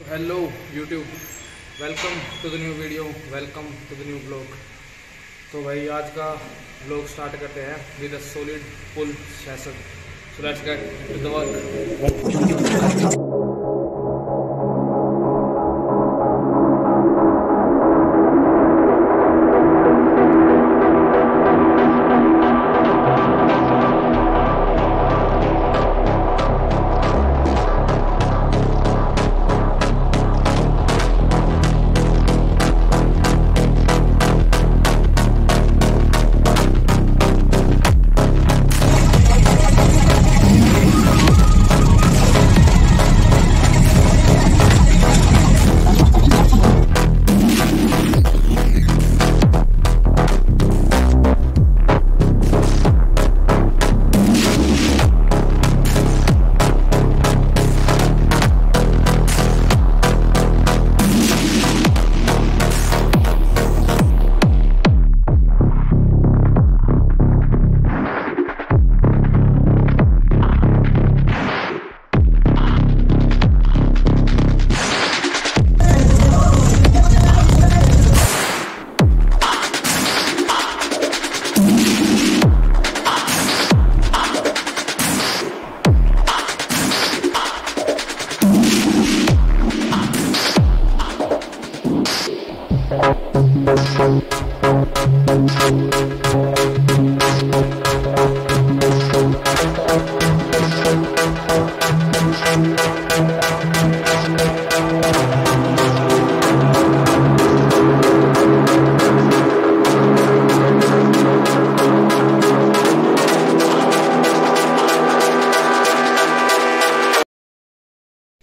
तो hello YouTube welcome to the new video welcome to the new blog तो भाई, आज का ब्लॉग स्टार्ट करते हैं with a solid full session so let's get to the work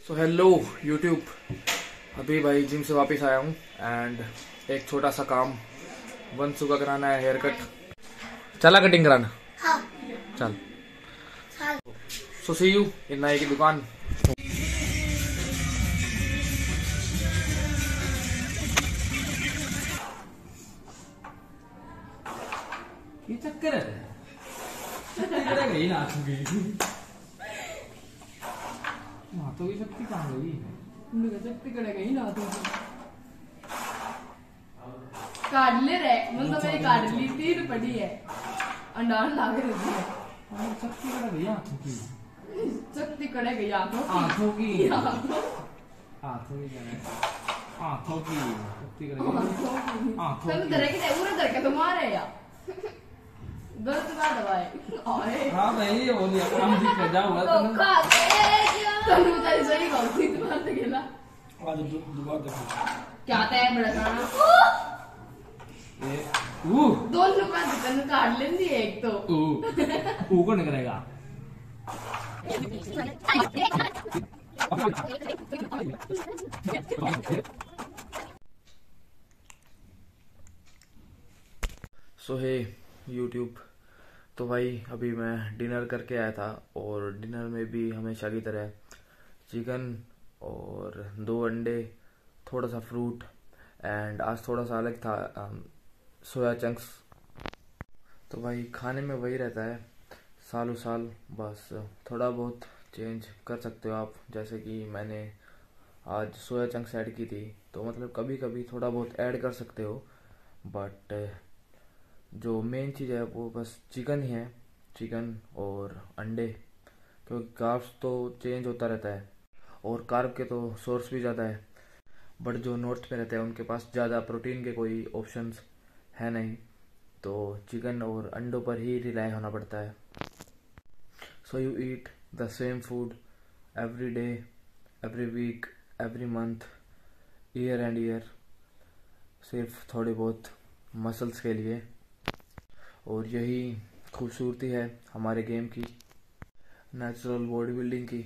so hello YouTube अभी भाई gym से वापस आया हूँ एंड एक छोटा सा काम। वंशु का कराना है हेयर कट चला कटिंग कराना। हाँ। चल। सो सी यू इन नाई की दुकान। ये चक्कर है। चक्कर है गई हाथों की शक्ति कहाँ गई? उनका चक्कर करेगा ही ना तो रे मन तो मेरी काट ली तीन पड़ी है। अंडार लागे रहती है शक्ति कहाँ गई हाथों की। शक्ति करे गई आँखों की। की। आँखों की। हाथों की शक्ति करेगी हाथों तब की। डरे के। पूरा डर के तो मारे या। गलत बात है ओए हाँ भाई ये बोलिए काम ठीक कर जाओ तो खा के तनु सही बात थी तुम्हारे गेला आज दोबारा देखो। क्या तय बड़ा ऊ दोनों काट लेंदी एक तो ऊ ऊ कौन करेगा सो हे यूट्यूब तो भाई अभी मैं डिनर करके आया था और डिनर में भी हमेशा की तरह चिकन और दो अंडे थोड़ा सा फ्रूट एंड आज थोड़ा सा अलग था सोया चंक्स। तो भाई, खाने में वही रहता है। सालों साल बस, थोड़ा बहुत चेंज कर सकते हो आप। जैसे कि मैंने आज सोया चंक्स ऐड की थी तो मतलब कभी कभी थोड़ा बहुत ऐड कर सकते हो। बट जो मेन चीज़ है, वो बस चिकन ही है। चिकन और अंडे। क्योंकि कार्ब्स तो चेंज होता रहता है। और कार्ब के तो सोर्स भी ज़्यादा है। बट जो नॉर्थ में रहते हैं, उनके पास ज़्यादा प्रोटीन के कोई ऑप्शंस है नहीं तो चिकन और अंडों पर ही रिलाई होना पड़ता है। So you eat the same food every day every week every month year and year सिर्फ़ थोड़े बहुत मसल्स के लिए। और यही खूबसूरती है हमारे गेम की नेचुरल बॉडी बिल्डिंग की।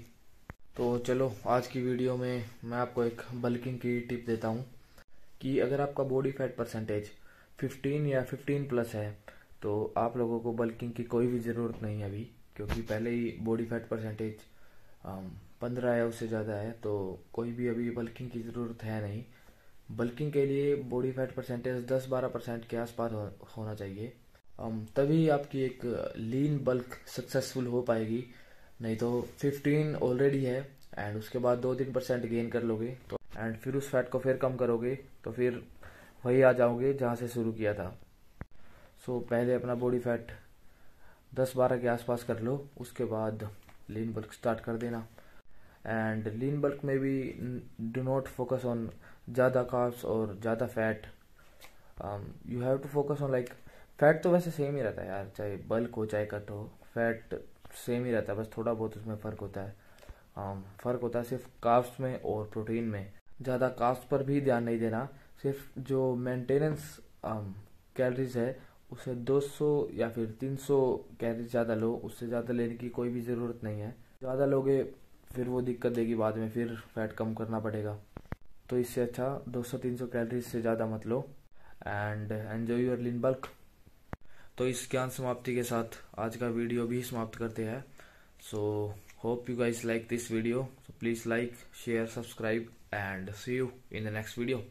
तो चलो, आज की वीडियो में मैं आपको एक बल्किंग की टिप देता हूँ कि अगर आपका बॉडी फैट परसेंटेज 15 या 15 प्लस है तो आप लोगों को बल्किंग की कोई भी ज़रूरत नहीं है अभी क्योंकि पहले ही बॉडी फैट परसेंटेज पंद्रह या उससे ज़्यादा है तो कोई भी अभी बल्किंग की ज़रूरत है नहीं। बल्किंग के लिए बॉडी फैट परसेंटेज दस बारह परसेंट के आसपास हो, होना चाहिए। Um, तभी आपकी एक लीन बल्क सक्सेसफुल हो पाएगी। नहीं तो 15 ऑलरेडी है एंड उसके बाद दो तीन परसेंट गेन कर लोगे तो एंड फिर उस फैट को फिर कम करोगे तो फिर वही आ जाओगे जहाँ से शुरू किया था। सो so, पहले अपना बॉडी फैट 10-12 के आसपास कर लो उसके बाद लीन बल्क स्टार्ट कर देना। एंड लीन बल्क में भी डू नॉट फोकस ऑन ज़्यादा कार्ब्स और ज़्यादा fat you have to focus on like fat तो वैसे सेम ही रहता है यार चाहे बल्क हो चाहे कट हो फैट सेम ही रहता है बस थोड़ा बहुत उसमें फ़र्क होता है। Um, फ़र्क होता है सिर्फ़ काफ्स में और प्रोटीन में। ज़्यादा काफ्स पर भी ध्यान नहीं देना सिर्फ़ जो मेंटेनेंस कैलोरीज um, है उसे 200 या फिर 300 कैलोरी ज़्यादा लो उससे ज़्यादा लेने की कोई भी ज़रूरत नहीं है। ज़्यादा लोगे फिर वो दिक्कत देगी बाद में फिर फैट कम करना पड़ेगा। तो इससे अच्छा 200-300 कैलोरीज से ज़्यादा मत लो। And enjoy your lean bulk तो इस ज्ञान समाप्ति के साथ आज का वीडियो भी समाप्त करते हैं। So hope you guys like this video so please like share subscribe and see you in the next video